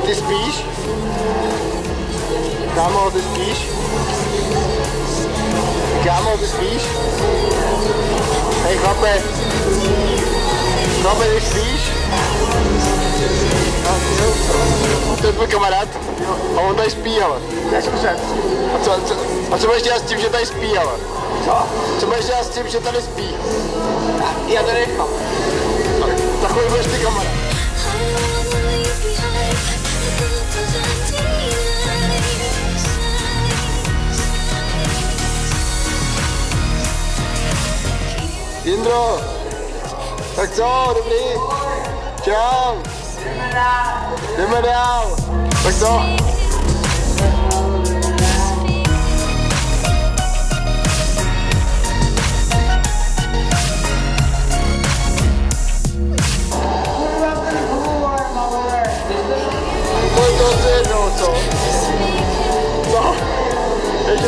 ty spíš? Kámo, ty spíš? Kámo, ty spíš? Hej, chlape. Chlape, ty spíš? To je tvůj kamarád? A on tady spí, ale. A co, co, a co budeš dělat s tím, že tady spí, ale? Co? Co budeš dělat s tím, že tady spí? Já to nechám. Takový budeš ty kamarád. Jindro, tak co, dobrý? Čau. Jdeme dál. Tak co?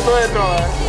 To je to